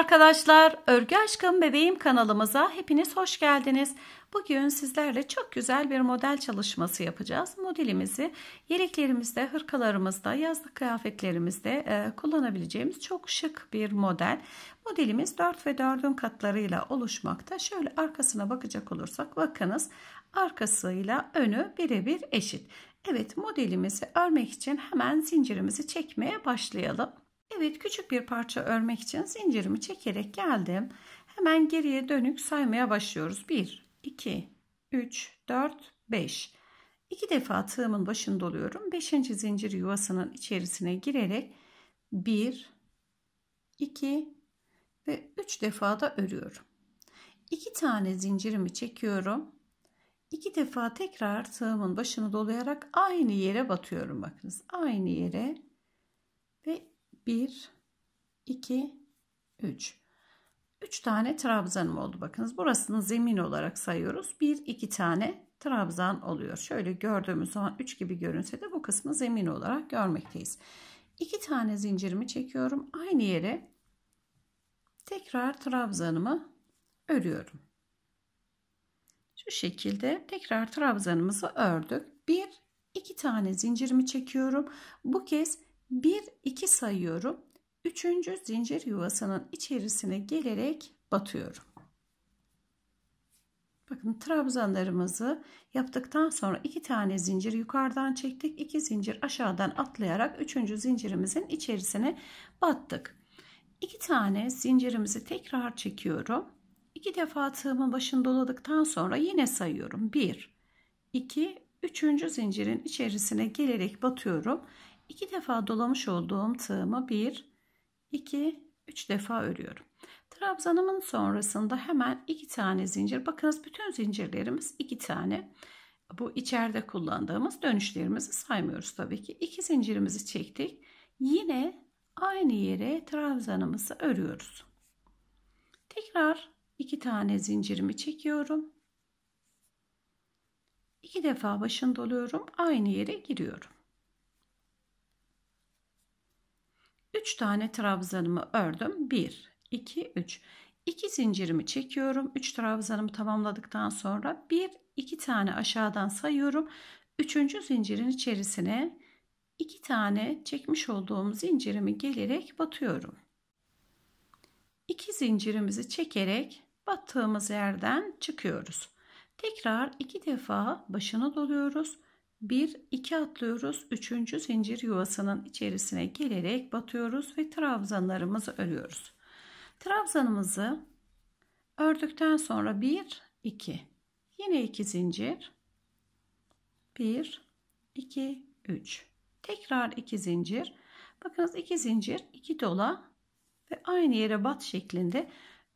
arkadaşlar. Örgü Aşkım Bebeğim kanalımıza hepiniz hoş geldiniz. Bugün sizlerle çok güzel bir model çalışması yapacağız. Modelimizi yeleklerimizde, hırkalarımızda, yazlık kıyafetlerimizde e, kullanabileceğimiz çok şık bir model. Modelimiz 4 ve 4'ün katlarıyla oluşmakta. Şöyle arkasına bakacak olursak bakınız arkasıyla önü birebir eşit. Evet modelimizi örmek için hemen zincirimizi çekmeye başlayalım. Evet küçük bir parça örmek için zincirimi çekerek geldim. Hemen geriye dönük saymaya başlıyoruz. 1, 2, 3, 4, 5. İki defa tığımın başında oluyorum. 5. zincir yuvasının içerisine girerek 1, 2 ve 3 defa da örüyorum. 2 tane zincirimi çekiyorum. 2 defa tekrar tığımın başını dolayarak aynı yere batıyorum bakınız. Aynı yere ve 1, 2, 3. 3 tane trabzanım oldu. Bakınız burasını zemin olarak sayıyoruz. 1, 2 tane trabzan oluyor. Şöyle gördüğümüz zaman 3 gibi görünse de bu kısmı zemin olarak görmekteyiz. 2 tane zincirimi çekiyorum. Aynı yere tekrar trabzanımı örüyorum. Şu şekilde tekrar trabzanımızı ördük. 1, 2 tane zincirimi çekiyorum. Bu kez 1 2 sayıyorum. Üçüncü zincir yuvasının içerisine gelerek batıyorum. Bakın trabzanlarımızı yaptıktan sonra iki tane zincir yukarıdan çektik. iki zincir aşağıdan atlayarak üçüncü zincirimizin içerisine battık. İki tane zincirimizi tekrar çekiyorum. İki defa tığımın başını doladıktan sonra yine sayıyorum. Bir, iki, üçüncü zincirin içerisine gelerek batıyorum. İki defa dolamış olduğum tığımı bir, iki, üç defa örüyorum. Trabzanımın sonrasında hemen iki tane zincir. Bakınız bütün zincirlerimiz iki tane. Bu içeride kullandığımız dönüşlerimizi saymıyoruz tabii ki. İki zincirimizi çektik. Yine aynı yere trabzanımızı örüyoruz. Tekrar iki tane zincirimi çekiyorum. İki defa başını doluyorum. Aynı yere giriyorum. 3 tane trabzanımı ördüm. 1, 2, 3. 2 zincirimi çekiyorum. 3 trabzanımı tamamladıktan sonra 1, 2 tane aşağıdan sayıyorum. 3. zincirin içerisine 2 tane çekmiş olduğum zincirimi gelerek batıyorum. 2 zincirimizi çekerek battığımız yerden çıkıyoruz. Tekrar 2 defa başını doluyoruz. 1 2 atlıyoruz. 3. zincir yuvasının içerisine gelerek batıyoruz ve trabzanlarımızı örüyoruz. Trabzanımızı ördükten sonra 1 2 yine 2 zincir 1 2 3 tekrar 2 zincir bakınız 2 zincir 2 dola ve aynı yere bat şeklinde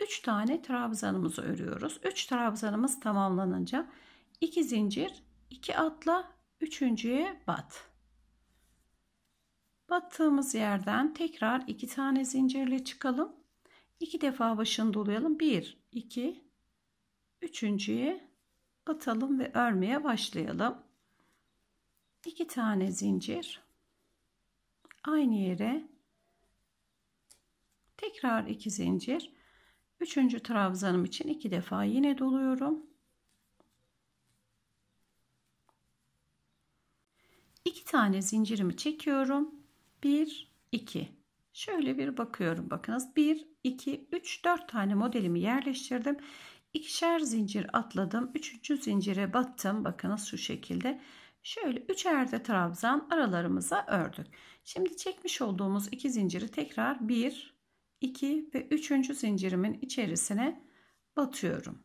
3 tane trabzanımızı örüyoruz. 3 trabzanımız tamamlanınca 2 zincir 2 atla üçüncüye bat. Battığımız yerden tekrar iki tane zincirle çıkalım. İki defa başını dolayalım. Bir, iki, üçüncüye batalım ve örmeye başlayalım. İki tane zincir. Aynı yere tekrar iki zincir. Üçüncü trabzanım için iki defa yine doluyorum. 2 tane zincirimi çekiyorum. 1 2 Şöyle bir bakıyorum bakınız. 1 2 3 4 tane modelimi yerleştirdim. İkişer zincir atladım. Üçüncü zincire battım. Bakınız şu şekilde. Şöyle üçerde trabzan aralarımıza ördük. Şimdi çekmiş olduğumuz iki zinciri tekrar 1 2 ve 3. zincirimin içerisine batıyorum.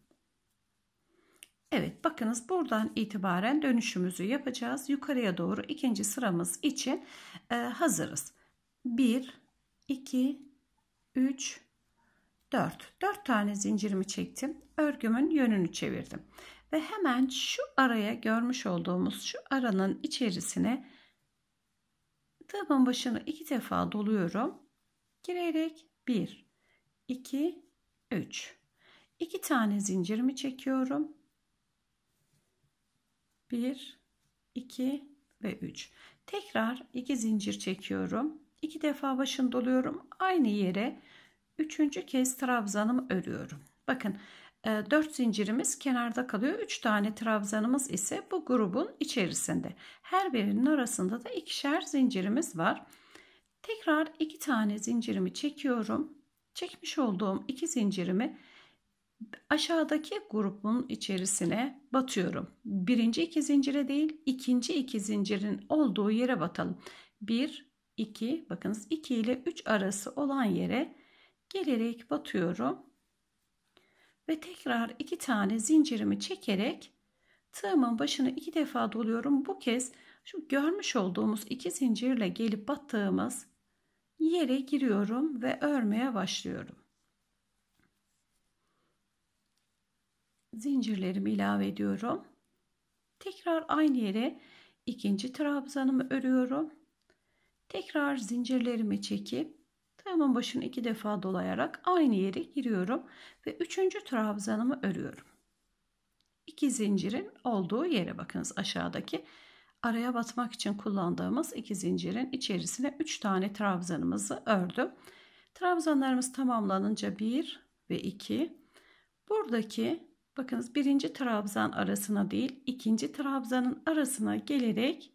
Evet bakınız buradan itibaren dönüşümüzü yapacağız. Yukarıya doğru ikinci sıramız için e, hazırız. 1, 2, 3, 4. 4 tane zincirimi çektim. Örgümün yönünü çevirdim. Ve hemen şu araya görmüş olduğumuz şu aranın içerisine tığımın başını iki defa doluyorum. Girerek 1, 2, 3. 2 tane zincirimi çekiyorum. 1 2 ve 3 tekrar 2 zincir çekiyorum 2 defa başını doluyorum aynı yere üçüncü kez trabzanımı örüyorum. Bakın 4 e, zincirimiz kenarda kalıyor. 3 tane trabzanımız ise bu grubun içerisinde. Her birinin arasında da ikişer zincirimiz var. Tekrar 2 tane zincirimi çekiyorum. Çekmiş olduğum iki zincirimi aşağıdaki grubun içerisine batıyorum. Birinci iki zincire değil, ikinci iki zincirin olduğu yere batalım. 1, 2, bakınız 2 ile 3 arası olan yere gelerek batıyorum. Ve tekrar iki tane zincirimi çekerek tığımın başını iki defa doluyorum. Bu kez şu görmüş olduğumuz iki zincirle gelip battığımız yere giriyorum ve örmeye başlıyorum. Zincirlerimi ilave ediyorum. Tekrar aynı yere ikinci trabzanımı örüyorum. Tekrar zincirlerimi çekip tığımın başını iki defa dolayarak aynı yere giriyorum ve üçüncü trabzanımı örüyorum. İki zincirin olduğu yere bakınız aşağıdaki araya batmak için kullandığımız iki zincirin içerisine 3 tane trabzanımızı ördüm. Trabzanlarımız tamamlanınca 1 ve 2 buradaki bakınız birinci trabzan arasına değil ikinci trabzanın arasına gelerek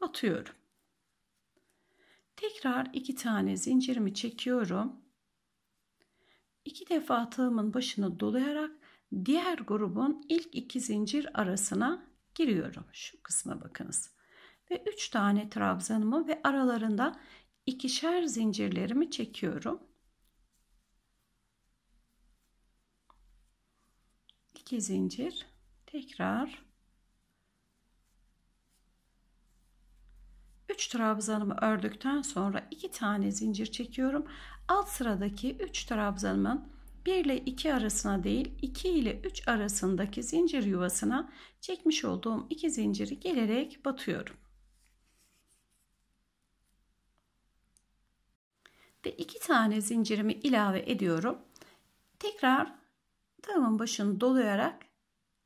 batıyorum. Tekrar iki tane zincirimi çekiyorum. İki defa tığımın başını dolayarak diğer grubun ilk iki zincir arasına giriyorum. Şu kısma bakınız. Ve 3 tane trabzanımı ve aralarında ikişer zincirlerimi çekiyorum. 2 zincir tekrar 3 trabzanımı ördükten sonra 2 tane zincir çekiyorum. Alt sıradaki 3 trabzanımın 1 ile 2 arasına değil 2 ile 3 arasındaki zincir yuvasına çekmiş olduğum 2 zinciri gelerek batıyorum. Ve 2 tane zincirimi ilave ediyorum. Tekrar tığımın başını dolayarak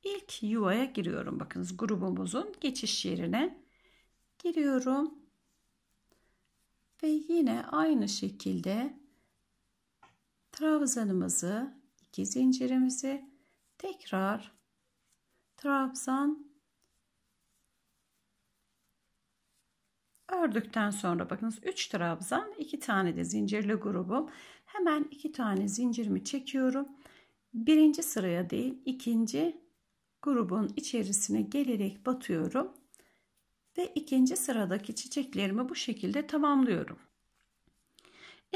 ilk yuvaya giriyorum. Bakınız grubumuzun geçiş yerine giriyorum. Ve yine aynı şekilde trabzanımızı, iki zincirimizi tekrar trabzan ördükten sonra bakınız 3 trabzan 2 tane de zincirli grubum hemen 2 tane zincirimi çekiyorum birinci sıraya değil ikinci grubun içerisine gelerek batıyorum ve ikinci sıradaki çiçeklerimi bu şekilde tamamlıyorum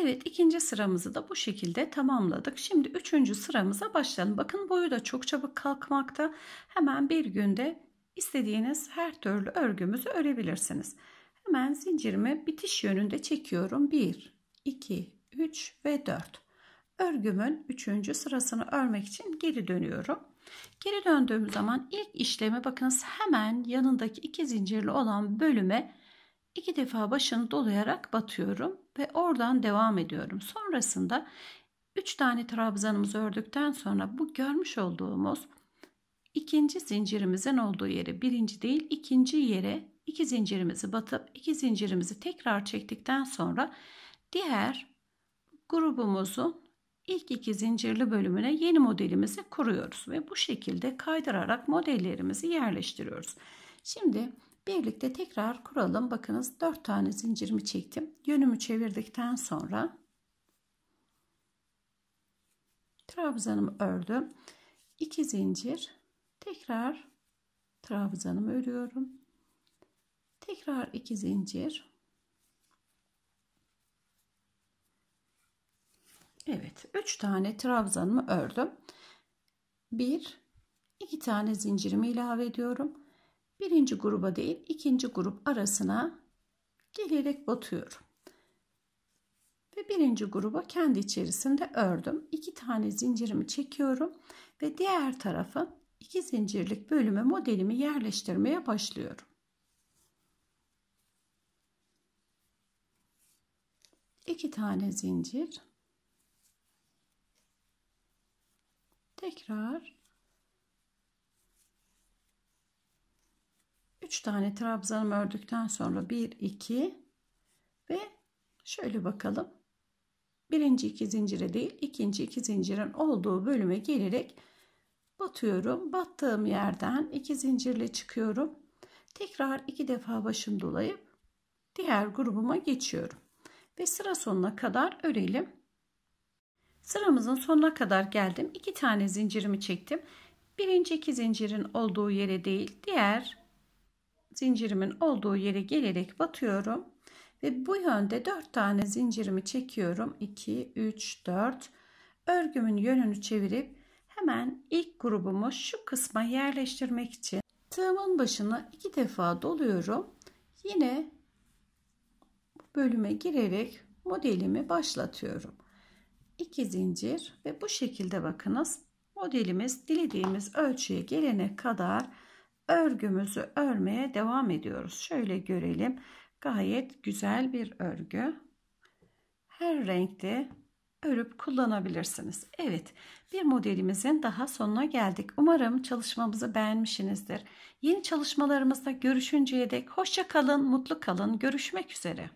Evet ikinci sıramızı da bu şekilde tamamladık. Şimdi üçüncü sıramıza başlayalım. Bakın boyu da çok çabuk kalkmakta. Hemen bir günde istediğiniz her türlü örgümüzü örebilirsiniz. Hemen zincirimi bitiş yönünde çekiyorum. 1, 2, 3 ve 4. Örgümün üçüncü sırasını örmek için geri dönüyorum. Geri döndüğüm zaman ilk işlemi bakınız hemen yanındaki iki zincirli olan bölüme iki defa başını dolayarak batıyorum ve oradan devam ediyorum. Sonrasında 3 tane trabzanımızı ördükten sonra bu görmüş olduğumuz ikinci zincirimizin olduğu yere birinci değil ikinci yere iki zincirimizi batıp iki zincirimizi tekrar çektikten sonra diğer grubumuzun ilk iki zincirli bölümüne yeni modelimizi kuruyoruz ve bu şekilde kaydırarak modellerimizi yerleştiriyoruz. Şimdi Birlikte tekrar kuralım. Bakınız 4 tane zincirimi çektim. Yönümü çevirdikten sonra trabzanımı ördüm. 2 zincir tekrar trabzanımı örüyorum. Tekrar 2 zincir. Evet, 3 tane trabzanımı ördüm. 1 2 tane zincirimi ilave ediyorum birinci gruba değil ikinci grup arasına gelerek batıyorum. Ve birinci gruba kendi içerisinde ördüm. İki tane zincirimi çekiyorum ve diğer tarafa iki zincirlik bölüme modelimi yerleştirmeye başlıyorum. İki tane zincir. Tekrar 3 tane trabzanımı ördükten sonra 1 2 ve şöyle bakalım birinci iki zincire değil ikinci iki zincirin olduğu bölüme gelerek batıyorum. Battığım yerden iki zincirle çıkıyorum. Tekrar iki defa başını dolayıp diğer grubuma geçiyorum. Ve sıra sonuna kadar örelim. Sıramızın sonuna kadar geldim. İki tane zincirimi çektim. Birinci iki zincirin olduğu yere değil diğer zincirimin olduğu yere gelerek batıyorum. Ve bu yönde 4 tane zincirimi çekiyorum. 2, 3, 4. Örgümün yönünü çevirip hemen ilk grubumu şu kısma yerleştirmek için tığımın başına iki defa doluyorum. Yine bölüme girerek modelimi başlatıyorum. 2 zincir ve bu şekilde bakınız modelimiz dilediğimiz ölçüye gelene kadar örgümüzü örmeye devam ediyoruz. Şöyle görelim. Gayet güzel bir örgü. Her renkte örüp kullanabilirsiniz. Evet bir modelimizin daha sonuna geldik. Umarım çalışmamızı beğenmişsinizdir. Yeni çalışmalarımızda görüşünceye dek hoşça kalın, mutlu kalın. Görüşmek üzere.